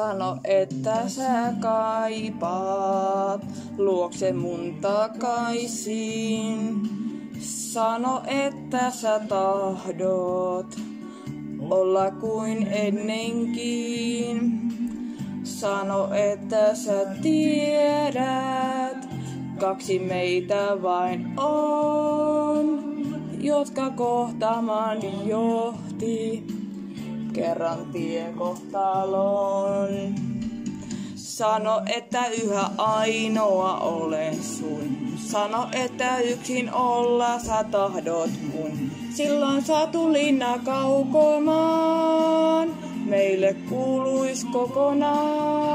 Sano, että sä kaipaat luokse mun takaisin. Sano, että sä tahdot olla kuin ennenkin. Sano, että sä tiedät, kaksi meitä vain on, jotka kohtaamaan johti kerran tie kohtaloon. Sano, että yhä ainoa olen sun. Sano, että yksin olla sä tahdot mun. Silloin linna kaukomaan, meille kuuluis kokonaan.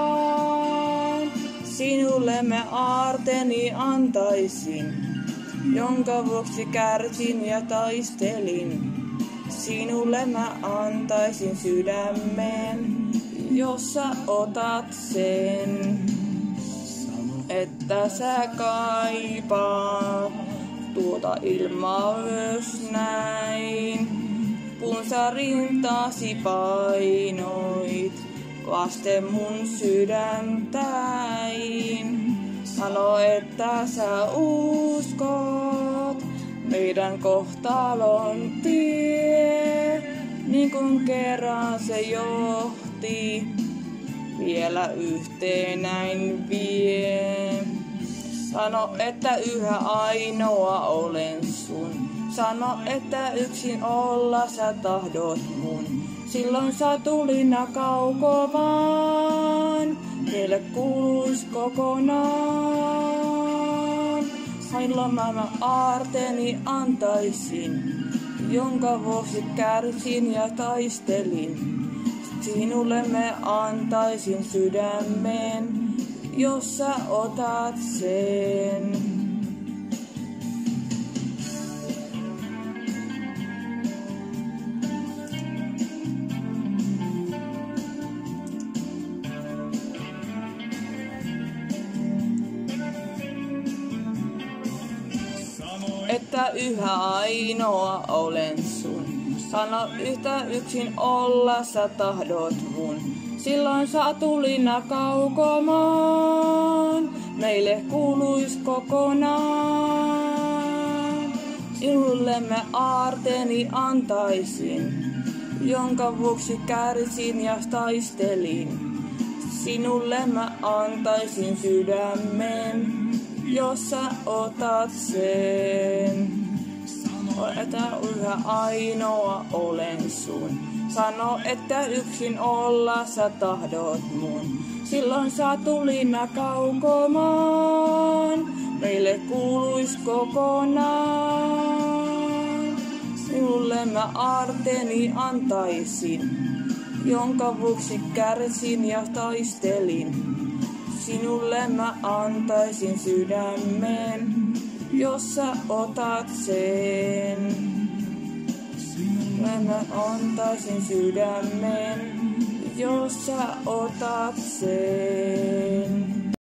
Sinulle me aarteni antaisin, jonka vuoksi kärsin ja taistelin. Sinulle mä antaisin sydämen, jos sä otat sen. Että sä kaipaat tuota ilmaa myös näin. Kun sä rintasi painoit vasten mun sydäntäin. Sano, että sä uskot meidän kohtalon tie, niin kuin kerran se johti, vielä yhteen näin vie. Sano, että yhä ainoa olen sun. Sano, että yksin olla sä tahdot mun. Silloin tulina kaukovaan, teille kuuluis kokonaan. Milloin mä aarteni antaisin, jonka vuoksi kärsin ja taistelin. Sinulle me antaisin sydämen, jos sä otat sen. että yhä ainoa olen sun. Sano yhtä yksin olla sä tahdot mun. Silloin tulina kaukomaan, meille kuuluis kokonaan. Sinulle mä aarteni antaisin, jonka vuoksi kärsin ja taistelin. Sinulle mä antaisin sydämen, jos sä otat sen. Että yhä ainoa olen sun. Sano, että yksin olla sä tahdot mun. Silloin sä tulina kaukomaan, meille kuuluis kokonaan. Sinulle mä arteni antaisin, jonka vuoksi kärsin ja taistelin. Sinulle mä antaisin sydämen, jos sä otat sen. Sinulle mä antaisin sydämen, jos sä otat sen.